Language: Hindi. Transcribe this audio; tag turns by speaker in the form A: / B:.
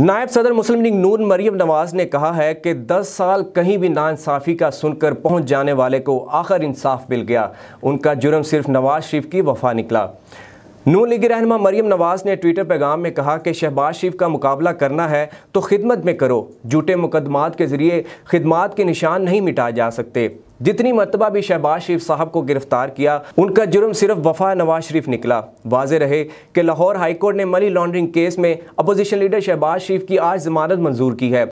A: नायब सदर मुस्लिम लीग नूर मरियम नवाज़ ने कहा है कि 10 साल कहीं भी नाानसाफ़ी का सुनकर पहुँच जाने वाले को आखिर इंसाफ मिल गया। उनका जुर्म सिर्फ़ नवाज़ शरीफ की वफा निकला। नून लीग रहनमा मरियम नवाज़ ने ट्विटर पैगाम में कहा कि शहबाज शरीफ का मुकाबला करना है तो खिदमत में करो। झूठे मुकदमात के ज़रिए खिदमात के निशान नहीं मिटाए जा सकते। जितनी मरतबा भी शहबाज शरीफ साहब को गिरफ़्तार किया, उनका जुर्म सिर्फ़ वफा नवाज़ शरीफ निकला। वाज रहे कि लाहौर हाईकोर्ट ने मनी लॉन्ड्रिंग केस में अपोजिशन लीडर शहबाज शरीफ की आज जमानत मंजूर की है।